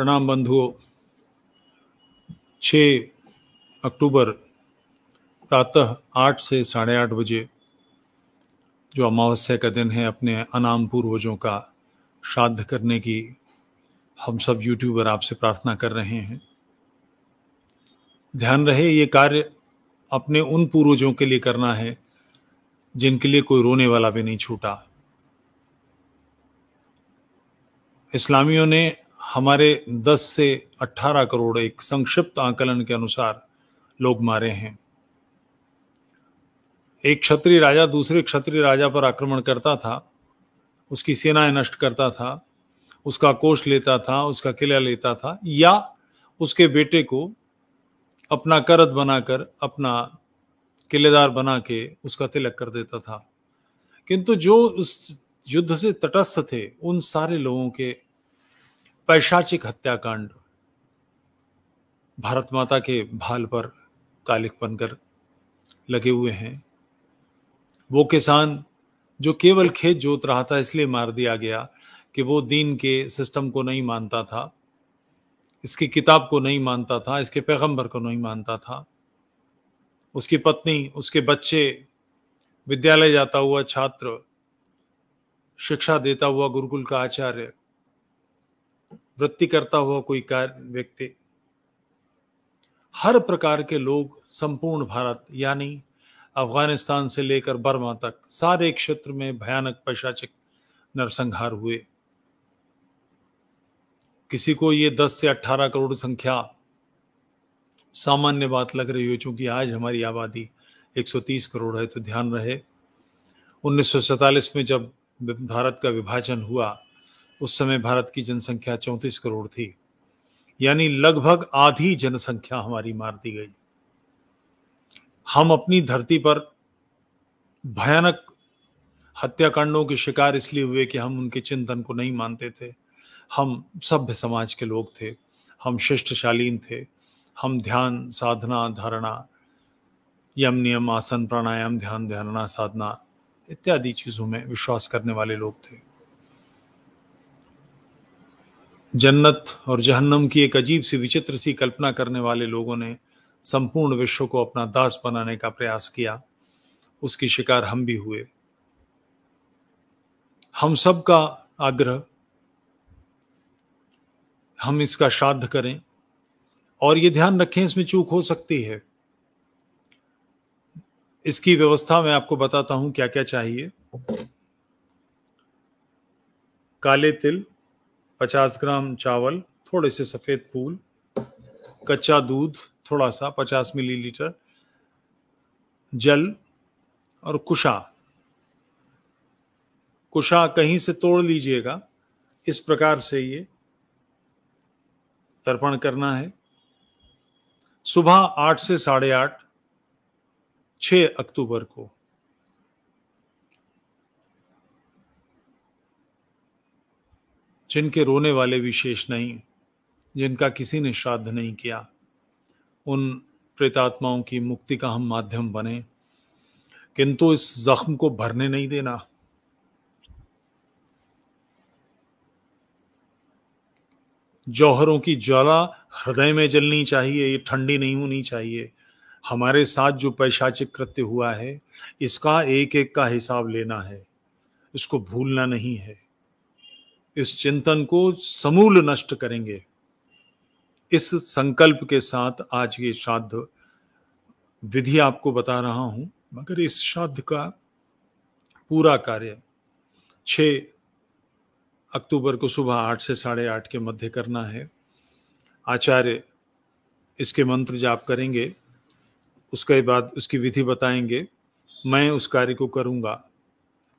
प्रणाम बंधुओं 6 अक्टूबर प्रातः आठ से साढ़े आठ बजे, जो अमावस्या का दिन है, अपने अनाम पूर्वजों का श्राद्ध करने की हम सब यूट्यूबर आपसे प्रार्थना कर रहे हैं। ध्यान रहे, ये कार्य अपने उन पूर्वजों के लिए करना है, जिनके लिए कोई रोने वाला भी नहीं छूटा। इस्लामियों ने हमारे 10 से 18 करोड़ एक संक्षिप्त आकलन के अनुसार लोग मारे हैं। एक क्षत्रिय राजा दूसरे क्षत्रिय राजा पर आक्रमण करता था, उसकी सेनाएँ नष्ट करता था, उसका कोष लेता था, उसका किला लेता था, या उसके बेटे को अपना करत बनाकर, अपना किलेदार बना के उसका तिलक कर देता था। किंतु जो उस युद्ध से तटस्थ थे, उन सारे लोगों के पैशाचिक हत्याकांड। भारत माता के भाल पर कालिक बनकर लगे हुए हैं। वो किसान जो केवल खेत जोत रहा था, इसलिए मार दिया गया कि वो दीन के सिस्टम को नहीं मानता था, इसकी किताब को नहीं मानता था, इसके पैगंबर को नहीं मानता था। उसकी पत्नी, उसके बच्चे, विद्यालय जाता हुआ छात्र, शिक्षा देता हुआ गुरुकुल का आचार्य वृत्ति करता हुआ कोई कार्य व्यक्ति। हर प्रकार के लोग संपूर्ण भारत, यानी अफ़गानिस्तान से लेकर बर्मा तक, सारे क्षेत्र में भयानक पैशाचिक नरसंहार हुए। किसी को ये 10 से 18 करोड़ संख्या, सामान्य बात लग रही हो, चूँकि आज हमारी आबादी 130 करोड़ है तो ध्यान रहे। उन्नीस में जब भारत का विभाजन हुआ उस समय भारत की जनसंख्या चौंतीस करोड़ थी। यानी लगभग आधी जनसंख्या हमारी मार दी गई। हम अपनी धरती पर भयानक हत्याकांडों के शिकार इसलिए हुए कि हम उनके चिंतन को नहीं मानते थे। हम सभ्य समाज के लोग थे। हम शिष्टशालीन थे। हम ध्यान, साधना, धारणा, यम नियम, आसन, प्राणायाम, ध्यान धारणा साधना इत्यादि चीज़ों में विश्वास करने वाले लोग थे। जन्नत और जहन्नम की एक अजीब सी विचित्र सी कल्पना करने वाले लोगों ने संपूर्ण विश्व को अपना दास बनाने का प्रयास किया। उसकी शिकार हम भी हुए। हम सब का आग्रह, हम इसका श्राद्ध करें और ये ध्यान रखें, इसमें चूक हो सकती है। इसकी व्यवस्था मैं आपको बताता हूँ क्या क्या चाहिए। काले तिल 50 ग्राम चावल, थोड़े से सफ़ेद फूल, कच्चा दूध, थोड़ा सा पचास मिलीलीटर जल और कुशा। कुशा कहीं से तोड़ लीजिएगा, इस प्रकार से ये तर्पण करना है। सुबह आठ से साढ़े आठ छ अक्टूबर को। जिनके रोने वाले विशेष नहीं, जिनका किसी ने श्राद्ध नहीं किया, उन प्रेतात्माओं की मुक्ति का हम माध्यम बने। किंतु इस जख्म को भरने नहीं देना। जौहरों की ज्वाला हृदय में जलनी चाहिए, ये ठंडी नहीं होनी चाहिए। हमारे साथ जो पैशाचिक कृत्य हुआ है, इसका एक एक का हिसाब लेना है। इसको भूलना नहीं है। इस चिंतन को समूल नष्ट करेंगे। इस संकल्प के साथ आज ये श्राद्ध विधि आपको बता रहा हूँ, मगर इस श्राद्ध का पूरा कार्य छ अक्टूबर को सुबह आठ से साढ़े आठ के मध्य करना है। आचार्य इसके मंत्र जाप करेंगे, उसके बाद उसकी विधि बताएँगे, मैं उस कार्य को करूँगा।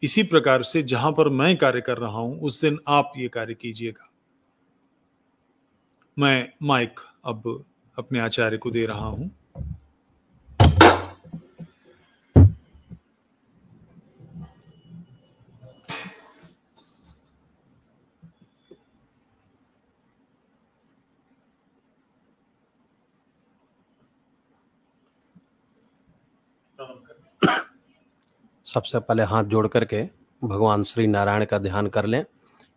इसी प्रकार से जहाँ पर मैं कार्य कर रहा हूँ, उस दिन आप ये कार्य कीजिएगा। मैं माइक अब अपने आचार्य को दे रहा हूँ। सबसे पहले हाथ जोड़ करके भगवान श्री नारायण का ध्यान कर लें,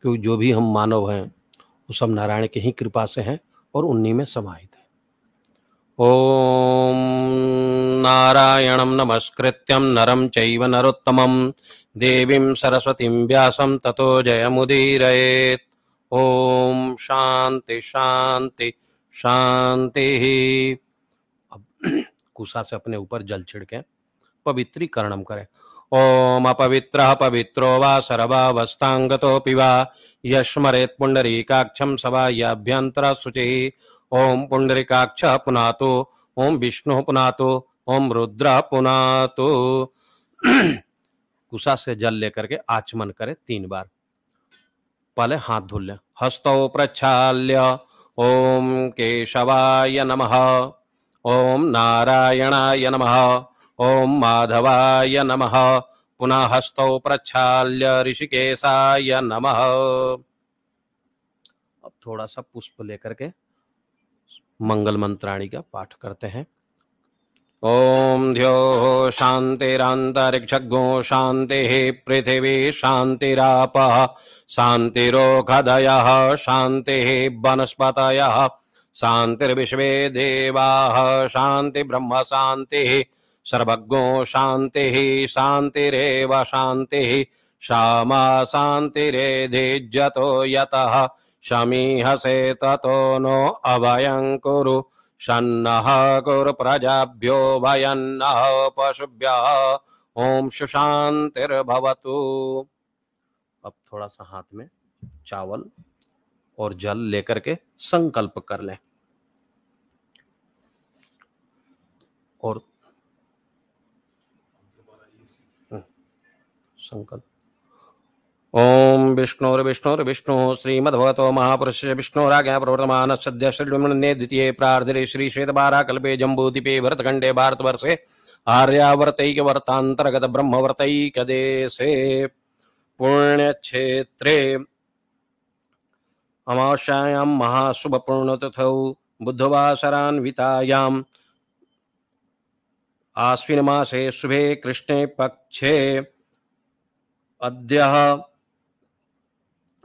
क्योंकि जो भी हम मानव हैं, वो सब नारायण की ही कृपा से हैं और उन्हीं में समाहित है। ओम नारायणं नमस्कृत्यं नरं चैव नरोत्तमं, देवीं सरस्वतीं व्यासं ततो जयमुदीरयेत्। ओम शांति शांति शांति। अब कुशा से अपने ऊपर जल छिड़के पवित्रीकरणम करें। ओम अपवित्र पवित्रो वा सर्वावस्थांगतोऽपि वा। यस्मरेत् पुण्डरीकाक्षं सभायाभ्यन्तर शुचि। ओम पुण्डरीकाक्ष पुनातो, ओम विष्णु पुनातो, ओम रुद्र पुनातो। कुशा से जल लेकर के आचमन करे तीन बार। पहले हाथ धुल लें। हस्तौ प्रक्षाल्य। ओम केशवाय नमः। ओम नारायणाय नमः। ओम माधवाय नमः। पुनः हस्तौ प्रक्षाल्य ऋषिकेशाय नमः। अब थोड़ा सा पुष्प लेकर के मंगल मंत्राणी का पाठ करते हैं। ओम ध्यो शांतिरांतरिक्षगो शांति पृथिवी शांतिरापः। शांति वनस्पत वनस्पतयः देवा शांति। ब्रह्म शान्तिः सर्वज्ञो शान्तिः, शान्तिरेव शान्तिः। क्षमा शान्तिरेधिज्यतो यतः शमीहसे ततो नो अभयं कुरु प्रजाभ्यो भयन्नः पशुभ्यः। ॐ सुशान्तिर्भवतु। अब थोड़ा सा हाथ में चावल और जल लेकर के संकल्प कर लें। और संकल्प। ओम विष्णुर्विष्णुर्विष्णु श्रीमद्भगवतो महापुरुष विष्णुराज्ञा प्रवर्तमान सद्य श्रीमन्ये द्वितीय प्रार्धरे श्री श्वेतबारा कल्पे जम्बूदीपे भरतखंडे भारतवर्षे आर्यावर्तैक वर्तांतर्गत ब्रह्मवर्तैक देशे पुण्यक्षेत्रे अमावस्यायां महाशुभपूर्णतिथौ बुधवासरान्वितायाम् आश्विनमासे शुभे कृष्णे पक्षे अद्य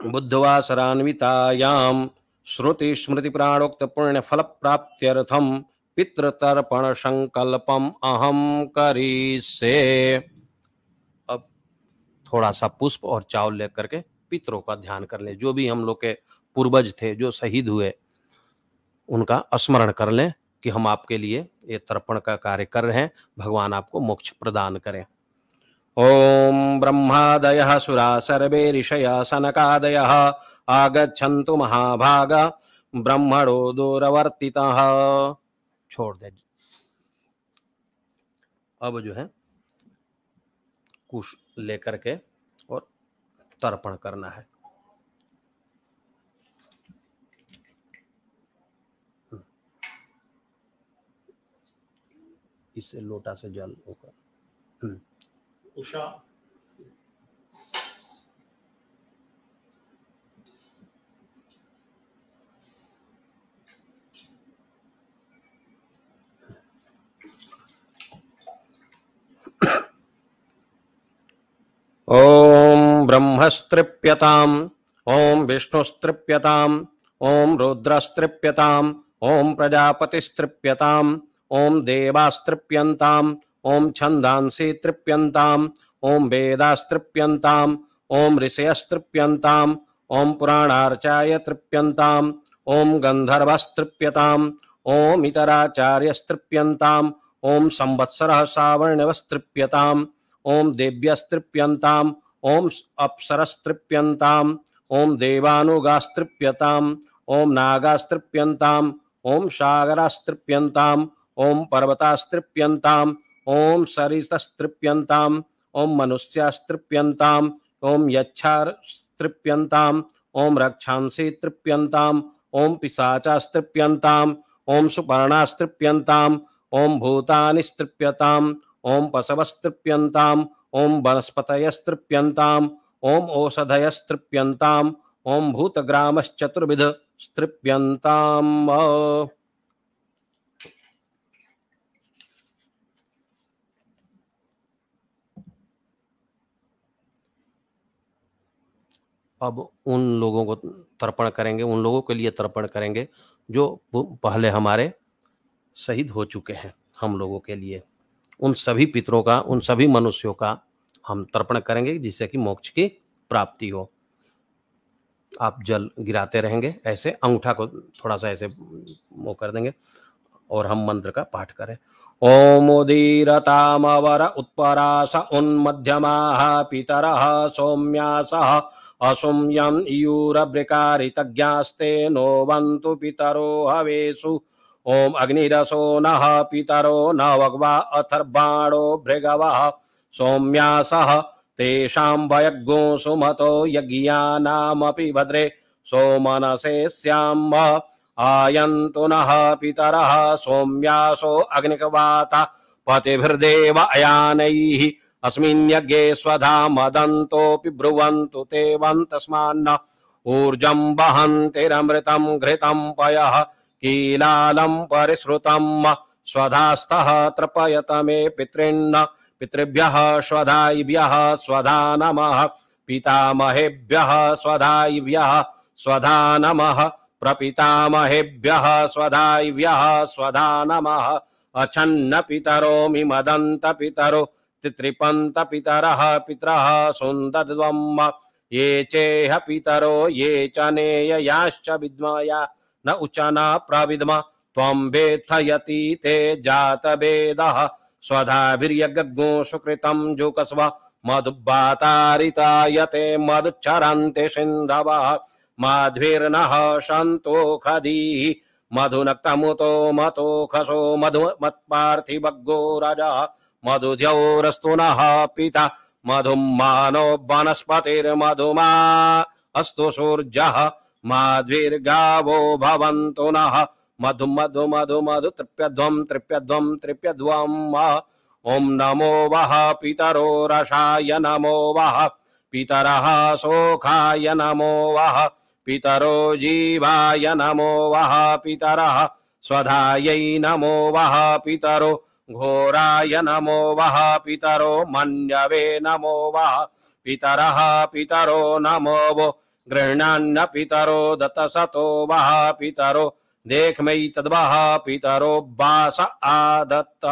बुद्धवासरान्वितायां श्रुतिस्मृतिप्राणोक्तपुण्यफलप्राप्त्यर्थं पितृतर्पणसङ्कल्पम् अहं करिष्ये। अब थोड़ा सा पुष्प और चावल लेकर के पितरों का ध्यान कर लें। जो भी हम लोग के पूर्वज थे, जो शहीद हुए, उनका स्मरण कर लें कि हम आपके लिए ये तर्पण का कार्य कर रहे हैं। भगवान आपको मोक्ष प्रदान करें। ओम ब्रह्मादय सुरा सर्वे ऋषया सनकादय। आगछन्तु महाभाग, ब्रह्मणो दूरवर्ति छोड़ दे। अब जो है, कुश लेकर के और तर्पण करना है। इससे लोटा से जल होकर हम्म। उषा। ॐ ब्रह्मस्तृप्यताम् ॐ विष्णुस्तृप्यताम् ॐ रुद्रस्तृप्यताम् ॐ प्रजापतिस्तृप्यताम् ॐ देवास्तृप्यन्ताम् ॐ छन्दांसि तृप्यंताम ओम वेदास्तृप्यन्ताम्, ओम ऋषयस्तृप्यन्ताम् ॐ पुराणार्चाय तृप्यन्ताम्, ओम गन्धर्वस्तृप्यताम्, ओम इतराचार्यस्तृप्यन्ताम् ॐ संवत्सरः सावर्णवस्तृप्यताम्, ओम देव्यस्तृप्यन्ताम्, ओम अप्सरस्तृप्यन्ताम्, ओम देवानुगास्तृप्यताम्, ओम नागास्तृप्यन्ताम् ॐ सागरास्तृप्यन्ताम् ॐ पर्वतास्तृप्यन्ताम् ॐ सरितस्तृप्यन्ताम् ॐ मनुष्यास्तृप्यन्ताम् ॐ यच्छास्तृप्यन्ताम् ॐ रक्षांसि तृप्यन्ताम् ॐ पिशाचास्तृप्यन्ताम् ॐ सुपर्णास्तृप्यन्ताम् ॐ भूतानि स्तृप्यताम् ॐ पशवस्तृप्यन्ताम् ॐ वनस्पतयस्तृप्यन्ताम् ॐ ओषधयस्तृप्यन्ताम् ॐ भूतग्रामश्चतुर्विध स्तृप्यन्ताम् अब उन लोगों को तर्पण करेंगे, उन लोगों के लिए तर्पण करेंगे, जो पहले हमारे शहीद हो चुके हैं, हम लोगों के लिए। उन सभी पितरों का, उन सभी मनुष्यों का हम तर्पण करेंगे, जिससे कि मोक्ष की प्राप्ति हो। आप जल गिराते रहेंगे, ऐसे अंगूठा को थोड़ा सा ऐसे वो कर देंगे और हम मंत्र का पाठ करें। ओमुदीरतामवर उत्परास पितर सौम्यास असुम्यम यूरवृकारितज्ञास्ते नो वन्तु पितरो हवेषु। ओम अग्निरसो न पितरो न वग्वा अथर्वाणो भृगवः सौम्यासः तेषां वयज्ञो सुमतो यज्ञानामपि भद्रे। सोमनसे स्याम आयन्तु नः पितरः। सौम्यासो अग्निकवाता पतिभिर्देव अयानैः अस्मिन् स्वधा मदन्तोऽपि ब्रुवन्तु ते वन्तस्मान्न। ऊर्जं वहन्तिरमृतं घृतं पयः, कीलालं परिश्रुतं स्वधास्तः तृपयत मे पितॄन्न पितृभ्यः स्वधायिभ्यः स्वधा नमः, पितामहेभ्यः स्वधायिभ्यः स्वधा नमः, प्रपितामहेभ्यः स्वधायिभ्यः स्वधा नमः। अछन्न पितरो मिमदन्त पितरो पितरः पितरः सुन्दद्वम् ये चेह पितरो, ये च नेययाश्च विद्मया। न उचना प्रविद्म। त्वं वेत्थयति ते जातवेदः स्वधाभिर्यज्ञो सुकृतं जुकस्व मधुबातारितायते मधुच्चरन्ति सिन्धवः। माध्विर्नः सन्तो खदीः मधुनक्तमुतो मतो खसो मधु मत्पार्थिवग्गो रजः। मधुध्योरस्तु नः पिता मधुं मानो वनस्पतिर्मधुमा, अस्तु सूर्यः माध्विर्गावो भवन्तु नः। मधु मधु मधु मधु तृप्यध्वं तृप्यध्वं तृप्यध्वम् ॐ नमो वः पितरो रसाय नमो वः। पितरः शोखाय नमो वः। पितरो जीवाय नमो वः। पितरः स्वधायै नमो वः। पितरो घोराय नमो वः पितरो मन्यवे नमो वः पितरः पितरो नमो वो गृह्णान्न पितरो दतसतो वः पितरो देख मई तद्वः पितरो वास आदत्त।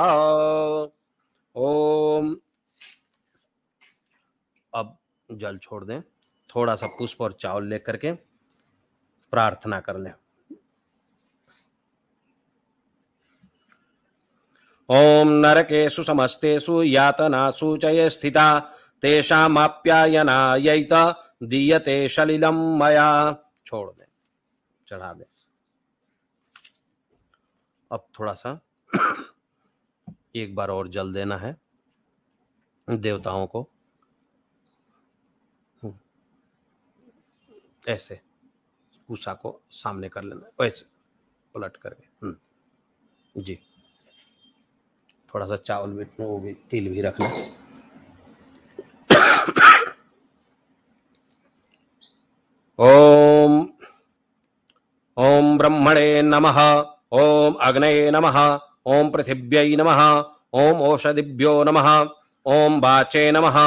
ओम। अब जल छोड़ दें, थोड़ा सा पुष्प और चावल लेकर के प्रार्थना कर लें। ओम नरकेषु समस्तेषु यातनासु च ये स्थिता तेषामाप्यायनायैत दीयते सलिलम मया। छोड़ दें, चढ़ा दें। अब थोड़ा सा एक बार और जल देना है देवताओं को। ऐसे उषा को सामने कर लेना वैसे पलट करके। जी। थोड़ा सा चावल भी वो भी, तिल भी रखना ओम ओम ब्रह्मणे नमः, ओम अग्नये नमः, ओम पृथिव्यै नमः, ओम ओषधिभ्यो नमः, ओम वाचे नमः,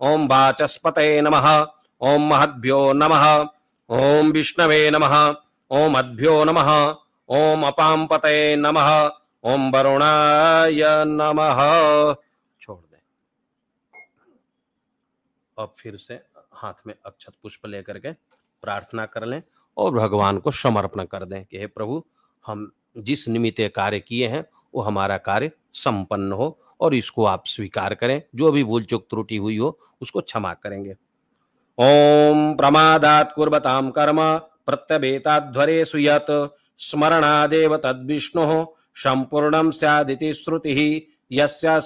ओम वाचस्पते नमः, ओम महद्भ्यो नमः, ओम विष्णवे नमः, ओम अद्भ्यो नमः, ओम अपाम्पते नमः ओम वरुणाय नमः। छोड़ दे। अब फिर से हाथ में अक्षत पुष्प लेकर के प्रार्थना कर लें और भगवान को समर्पण कर दें कि हे प्रभु, हम जिस निमित्त कार्य किए हैं, वो हमारा कार्य संपन्न हो और इसको आप स्वीकार करें। जो भी भूल चुक त्रुटि हुई हो, उसको क्षमा करेंगे। ओम प्रमादात कुर्बताम कर्म प्रत्यवेताध्वरे सुयत स्मरणादेव तद्विष्णु। संपूर्णम स्यादिति श्रुति, यस्य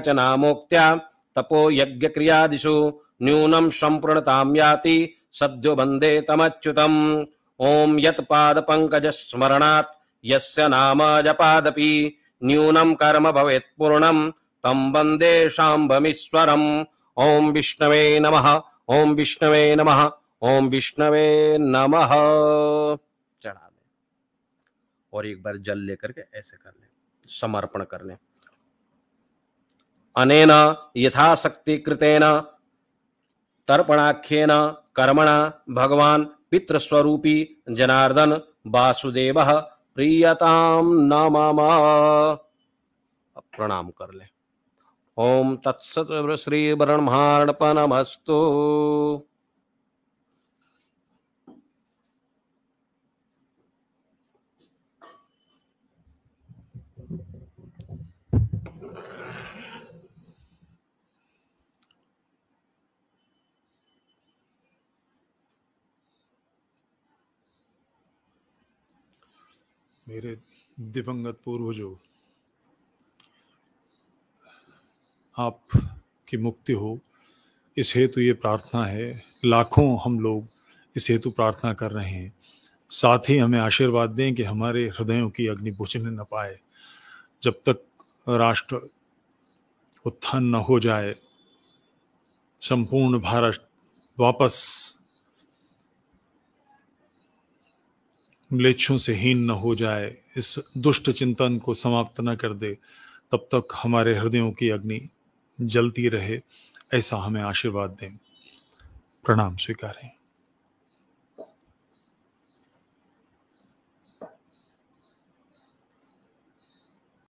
च नामोक्त्या, तपो यज्ञ क्रियादिषु न्यूनम संपूर्णताम याति सद्यो वंदे तमच्युतम ओम यत पाद पंकज स्मरणात् यस्य नाम जपादपि न्यूनम कर्म भवेत् पूर्णम तम वंदे शाम्भमीश्वरम ओम विष्णवे नमः ओम विष्णवे नमः ओम विष्णवे नमः। और एक बार जल लेकर के ऐसे कर ले, समर्पण कर ले। अनेन यथाशक्ति कृतेन, तर्पणाख्येन कर्मणा भगवान पितृस्वरूपी जनार्दन वासुदेव प्रियताम नमः। प्रणाम कर ले। ओम तत्सत श्री ब्रह्मार्पणमस्तु। मेरे दिवंगत पूर्वजों आप की मुक्ति हो, इस हेतु ये प्रार्थना है, लाखों हम लोग इस हेतु प्रार्थना कर रहे हैं। साथ ही हमें आशीर्वाद दें कि हमारे हृदयों की अग्नि बुझने न पाए। जब तक राष्ट्र उत्थान न हो जाए, संपूर्ण भारत वापस म्लेच्छों से हीन न हो जाए, इस दुष्ट चिंतन को समाप्त न कर दे, तब तक हमारे हृदयों की अग्नि जलती रहे, ऐसा हमें आशीर्वाद दें। प्रणाम स्वीकारें।